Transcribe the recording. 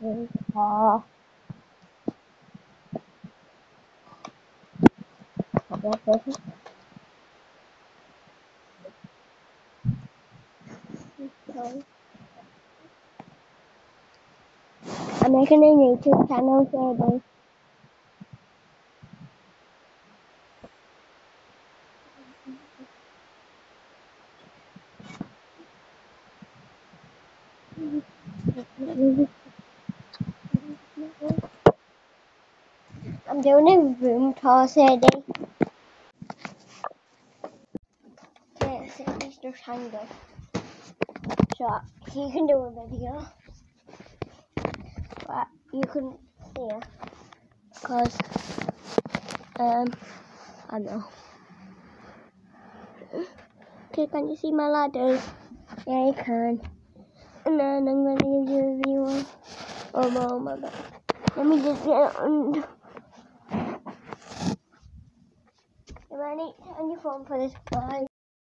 à. Ada apa sih? Anh ấy cái này nhiều chút khả năng xe I'm doing a room tour today. Okay, so let's just hang up. So you can do a video. But you couldn't see it. Because, um, I know. Okay, can you see my ladder? Yeah, you can. And then I'm going to give you a view of, my god. Let me just get on. Ready? On your phone for this. Bye.